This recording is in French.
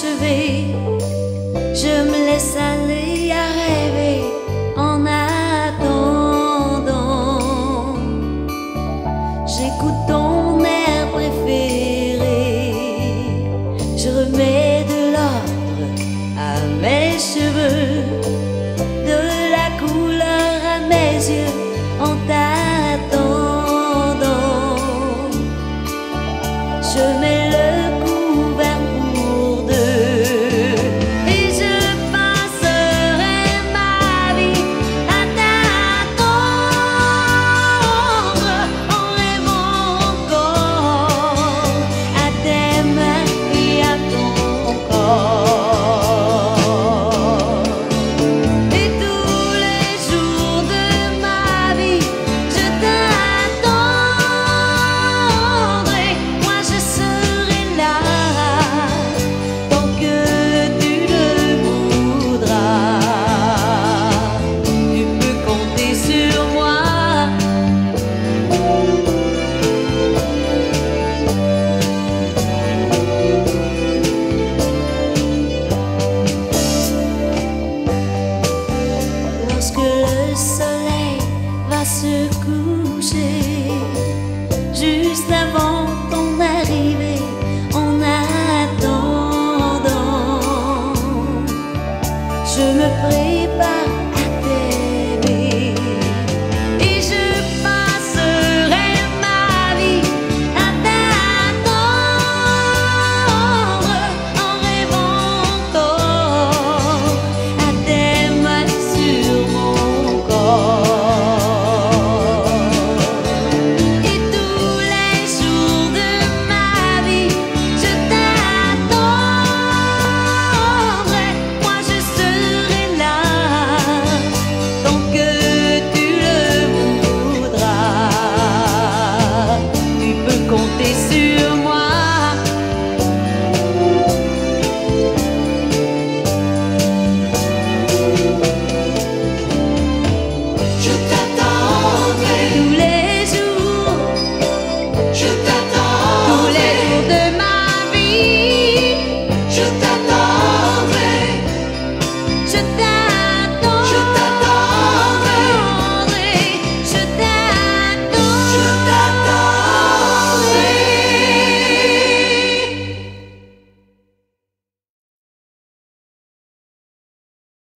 achevé. Se coucher juste avant ton arrivée en attendant. Je me prépare à t'aimer et je passerai ma vie à t'attendre en rêvant encore à t'aimer sur mon corps.